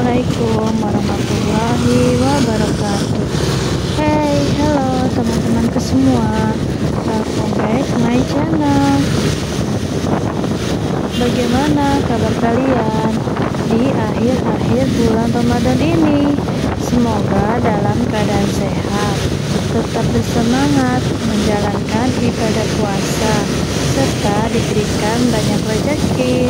Assalamualaikum warahmatullahi wabarakatuh. Hey, halo teman-teman semua. Welcome back my channel. Bagaimana kabar kalian di akhir-akhir bulan Ramadan ini? Semoga dalam keadaan sehat. Tetap bersemangat menjalankan ibadah puasa Serta diberikan banyak rezeki.